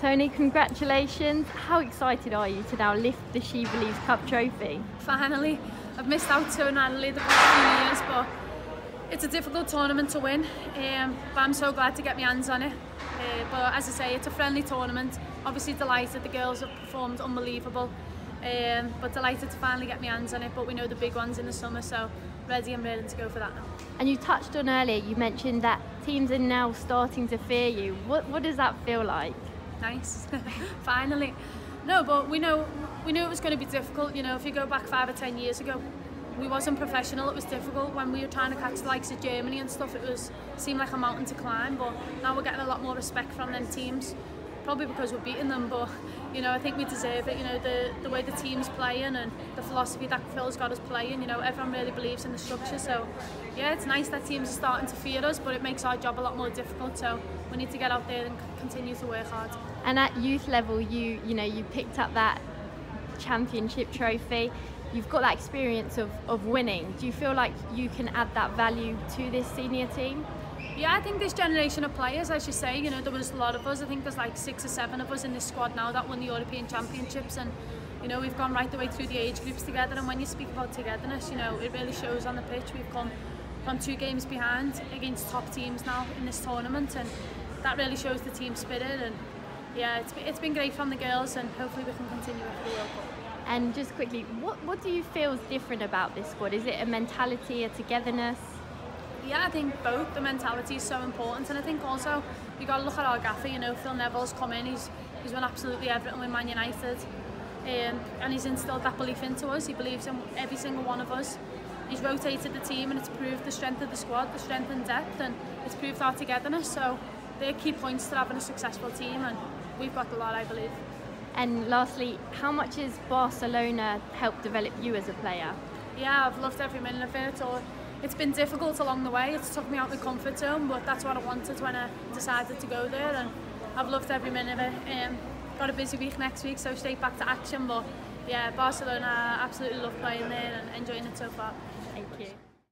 Toni, congratulations. How excited are you to now lift the SheBelieves Cup trophy? Finally, I've missed out to an Adelaide the past few years, but it's a difficult tournament to win. Um, but I'm so glad to get my hands on it. Uh, but as I say, it's a friendly tournament. Obviously delighted the girls have performed unbelievable. Um, but delighted to finally get my hands on it. But we know the big ones in the summer, so ready and ready to go for that now. And you touched on earlier, you mentioned that teams are now starting to fear you. What, what does that feel like? nice, finally. No, but we know we knew it was going to be difficult. You know, if you go back five or ten years ago, we wasn't professional. It was difficult when we were trying to catch the likes of Germany and stuff. It was seemed like a mountain to climb, but now we're getting a lot more respect from them teams. Probably because we're beating them, but you know I think we deserve it. You know the the way the team's playing and the philosophy that Phil's got us playing. You know everyone really believes in the structure. So yeah, it's nice that teams are starting to fear us, but it makes our job a lot more difficult. So we need to get out there and continue to work hard. And at youth level, you you know you picked up that championship trophy you've got that experience of, of winning. Do you feel like you can add that value to this senior team? Yeah, I think this generation of players, as you say, you know, there was a lot of us. I think there's like six or seven of us in this squad now that won the European Championships, and you know, we've gone right the way through the age groups together. And when you speak about togetherness, you know, it really shows on the pitch. We've come from two games behind against top teams now in this tournament, and that really shows the team spirit. And yeah, it's it's been great from the girls, and hopefully we can continue with the World Cup. And just quickly, what, what do you feel is different about this squad? Is it a mentality, a togetherness? yeah, I think both the mentality is so important, and I think also you got to look at our gaffer. You know, Phil Neville's come in. He's he's won absolutely everything with Man United, um, and he's instilled that belief into us. He believes in every single one of us. He's rotated the team, and it's proved the strength of the squad, the strength and depth, and it's proved our togetherness. So they're key points to having a successful team, and we've got a lot, I believe. And lastly, how much has Barcelona helped develop you as a player? Yeah, I've loved every minute of it. Or it's been difficult along the way. It's took me out of the comfort zone, but that's what I wanted when I decided to go there, and I've loved every minute of it. Um, got a busy week next week, so straight back to action. But yeah, Barcelona, I absolutely love playing there and enjoying it so far. Thank you.